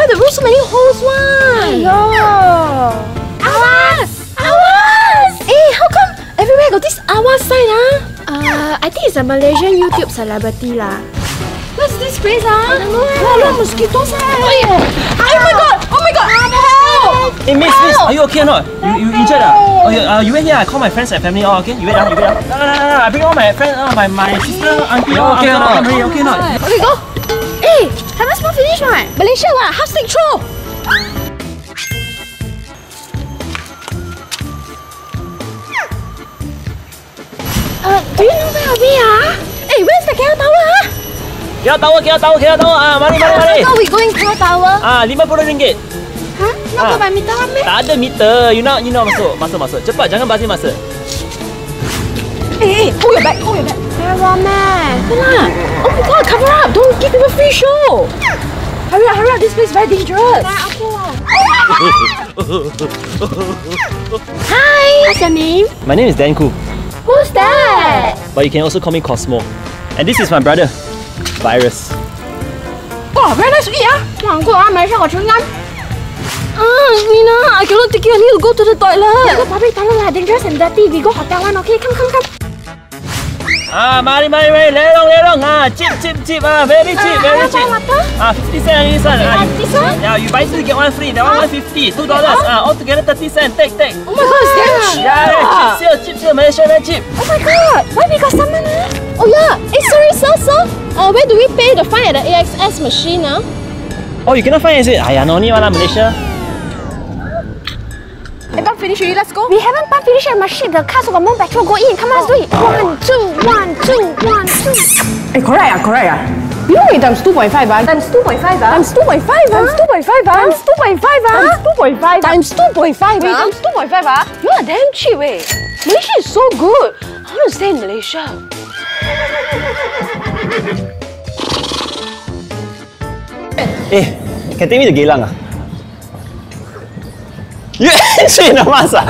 Why the road so many holes one? Yo. Awas! Awas! Eh, how come everywhere got this Awas sign ah? Uh, I think it's a Malaysian YouTube celebrity lah. What's this place ah? I don't know eh. Wow, mosquitoes eh. Oh, yeah. oh my god! Oh my god! Help! Hey, miss, miss, are you okay or not? You, you injured ah? Oh, you, uh, you wait here. I call my friends and family. Oh, okay. You wait ah, you wait ah. No, no, no, no, no. I bring all my friends, uh, my, my sister, auntie, all, okay uncle, or not? family. Okay or not? Okay, go. Eh, haven't small finish. Malaysia what? Half stick throw. Uh, do you know where are we ah? Eh, where's the KL Tower ah? KL Tower, KL Tower, KL Tower. Ah, mari, mari, mari. Now we going to tower. Ah, RM50. Huh? Nak Ah. go by meter one meh? Tak ada meter. You nak, you nak masuk. Masuk, masuk. Cepat, jangan basi masa. Eh, eh, hold your back, hold your back. Warm eh. Lah. Oh my god, cover give people free show. Hurry up, hurry up. This place is very dangerous. Okay lah. Hi. What's your name? My name is Dan Koo, Who's that? but you can also call me Cosmo. And this is my brother, Virus. Wow, very nice to eat ah. Wang good ah, Malaysia got chewing gum. Ah, Nina, I cannot take it. I need to go to the Go toilet. public toilet lah, dangerous and dirty. We go hotel one, okay? Come, come, come. Ah, mari, mari, mari. Lelong, lelong. Ah, cheap, cheap, cheap. Ah, very cheap, very cheap. Ah, 50 cent this one. Ah, This one? yeah, you buy two, get one free. That one 150. Two dollars. Ah, altogether 30 cent. Take, take. Oh my god, it's damn cheap. Yeah, yeah, cheap sale, cheap sale. Malaysia very cheap. Oh my god, why we got someone ah? Oh yeah, eh sorry sir, sir. Uh, where do we pay the fine at the AXS machine ah? Oh, you cannot find is it? Aya, no need one Malaysia. I finish already, let's go. We haven't pump finish my ship. The car so got more petrol. Go in. Come on, let's do it. One, two, one, two, one, two. Eh, correct ah, correct ah. You know it times 2.5 ah? Times 2.5 ah. Times 2.5 ah? Times 2.5 ah. Times 2.5 ah? Times 2.5 Times 2.5 Wait, ah? times 2.5 ah. You are damn cheap eh. Malaysia is so good. I want to stay in Malaysia. Eh, can take me to Geylang ah? 愿气去你啥